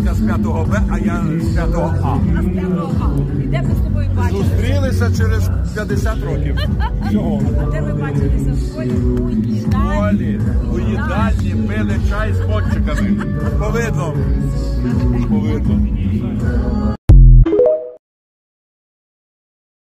дівчинка з 5 Б, а я з 5 А. А з п'ятого А. І де ми з тобою бачилися? Зустрілися через 50 років. Всього. Де ви бачилися в школі? У їдальні. У їдальні пили чай з пончиками. Повидлом. Повидлом.